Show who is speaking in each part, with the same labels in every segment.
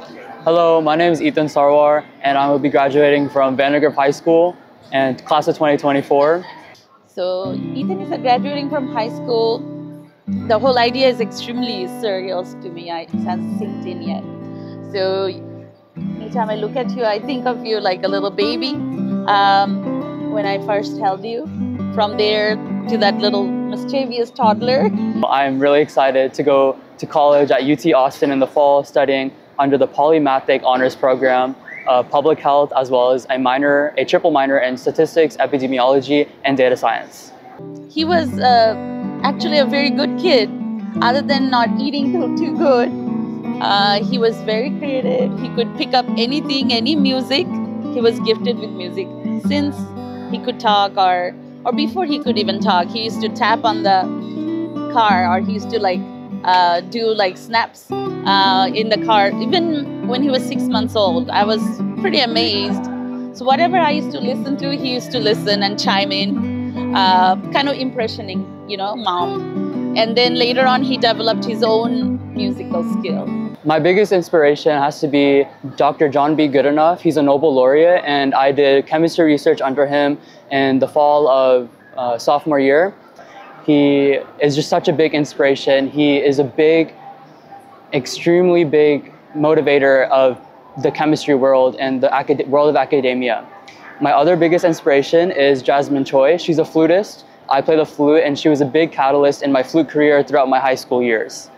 Speaker 1: Hello, my name is Ethan Sarwar, and I will be graduating from Vandergrift High School and class of 2024.
Speaker 2: So Ethan is graduating from high school. The whole idea is extremely surreal to me. I, it hasn't sinked in yet. So anytime I look at you, I think of you like a little baby um, when I first held you. From there to that little mischievous toddler.
Speaker 1: I'm really excited to go to college at UT Austin in the fall studying under the Polymathic Honors Program, uh, Public Health, as well as a minor, a triple minor in Statistics, Epidemiology, and Data Science.
Speaker 2: He was uh, actually a very good kid, other than not eating too, too good. Uh, he was very creative. He could pick up anything, any music. He was gifted with music since he could talk or or before he could even talk. He used to tap on the car or he used to like uh, do like snaps uh, in the car. Even when he was six months old, I was pretty amazed. So whatever I used to listen to, he used to listen and chime in, uh, kind of impressioning, you know, mom. And then later on, he developed his own musical skill.
Speaker 1: My biggest inspiration has to be Dr. John B. Goodenough. He's a Nobel laureate, and I did chemistry research under him in the fall of uh, sophomore year. He is just such a big inspiration. He is a big, extremely big motivator of the chemistry world and the acad- world of academia. My other biggest inspiration is Jasmine Choi. She's a flutist. I play the flute, and she was a big catalyst in my flute career throughout my high school years.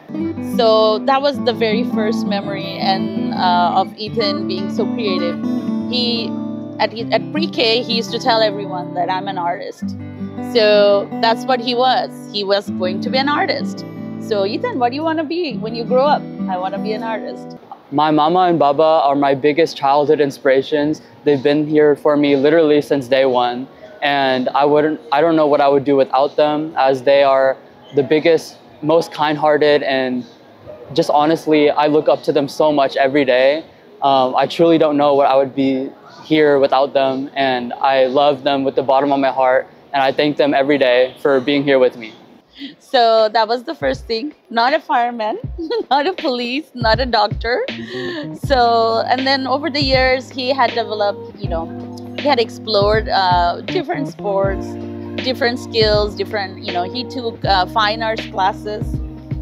Speaker 2: So that was the very first memory and uh, of Ethan being so creative. He at at pre-K he used to tell everyone that I'm an artist. So that's what he was. He was going to be an artist. So Ethan, what do you want to be when you grow up? I want to be an artist.
Speaker 1: My mama and baba are my biggest childhood inspirations. They've been here for me literally since day one, and I wouldn't. I don't know what I would do without them, as they are the biggest, most kind-hearted, and just honestly, I look up to them so much every day. Um, I truly don't know what I would be here without them, and I love them with the bottom of my heart, and I thank them every day for being here with me.
Speaker 2: So that was the first thing. Not a fireman, not a police, not a doctor. So, and then over the years, he had developed, you know, he had explored uh, different sports, different skills, different, you know, he took uh, fine arts classes.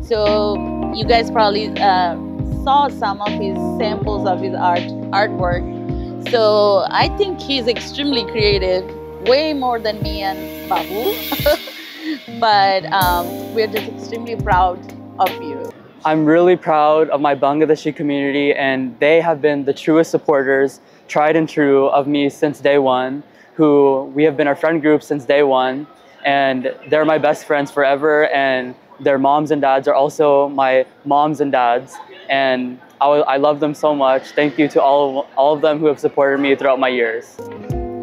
Speaker 2: So you guys probably uh, saw some of his samples of his art artwork. So I think he's extremely creative, way more than me and Babu. but um, we're just extremely proud of you.
Speaker 1: I'm really proud of my Bangladeshi community, and they have been the truest supporters, tried and true, of me since day one. Who we have been our friend group since day one, and they're my best friends forever. And their moms and dads are also my moms and dads, and I, I love them so much. Thank you to all of, all of them who have supported me throughout my years.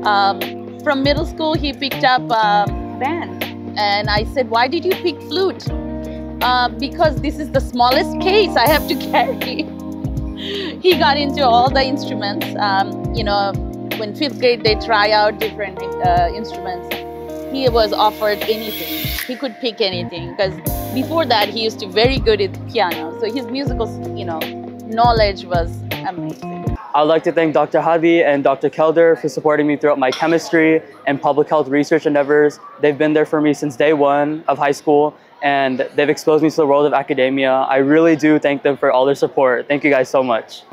Speaker 2: Um, from middle school, he picked up uh, band, and I said, "Why did you pick flute?" Uh, because this is the smallest case I have to carry. he got into all the instruments. Um, you know, when fifth grade they try out different uh, instruments. He was offered anything. He could pick anything because before that he used to very good at piano. So his musical, you know, knowledge was amazing.
Speaker 1: I would like to thank Dr. Hadi and Dr. Kelder for supporting me throughout my chemistry and public health research endeavors. They've been there for me since day one of high school and they've exposed me to the world of academia. I really do thank them for all their support. Thank you guys so much.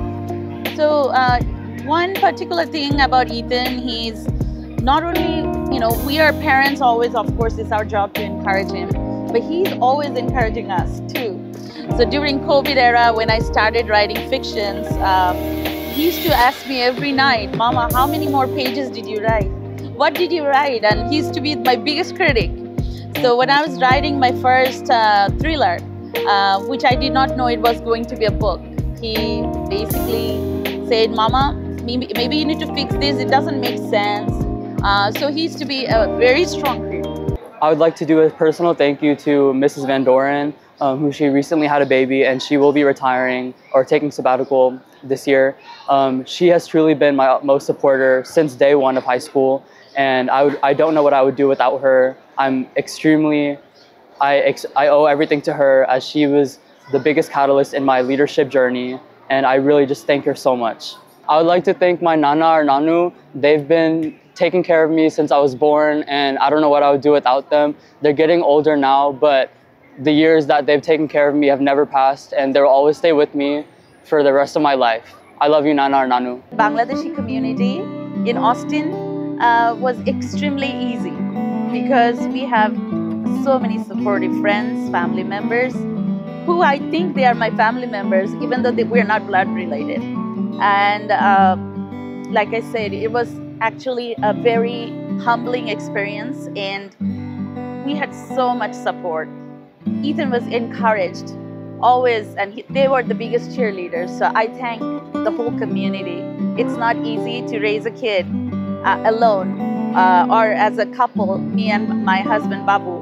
Speaker 2: So uh, one particular thing about Ethan, he's not only, you know, we are parents always, of course, it's our job to encourage him, but he's always encouraging us too. So during COVID era, when I started writing fictions, um, he used to ask me every night, Mama, how many more pages did you write? What did you write? And he used to be my biggest critic. So when I was writing my first uh, thriller, uh, which I did not know it was going to be a book, he basically said, Mama, maybe, you need to fix this, it doesn't make sense. Uh, so he used to be a very strong critic.
Speaker 1: I would like to do a personal thank you to Mrs. Van Doren, um, who she recently had a baby and she will be retiring or taking sabbatical this year. Um, she has truly been my most supporter since day one of high school and I, would, I don't know what I would do without her. I'm extremely, I, ex, I owe everything to her as she was the biggest catalyst in my leadership journey and I really just thank her so much. I would like to thank my Nana or Nanu. They've been taking care of me since I was born, and I don't know what I would do without them. They're getting older now, but the years that they've taken care of me have never passed, and they'll always stay with me for the rest of my life. I love you, Nana or Nanu.
Speaker 2: Bangladeshi community in Austin uh, was extremely easy because we have so many supportive friends, family members, who I think they are my family members, even though they, we're not blood related. And uh, like I said, it was actually a very humbling experience, and we had so much support. Ethan was encouraged always, and he, they were the biggest cheerleaders. So I thank the whole community. It's not easy to raise a kid uh, alone uh, or as a couple, me and my husband Babu,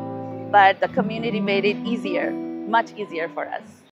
Speaker 2: but the community made it easier, much easier for us.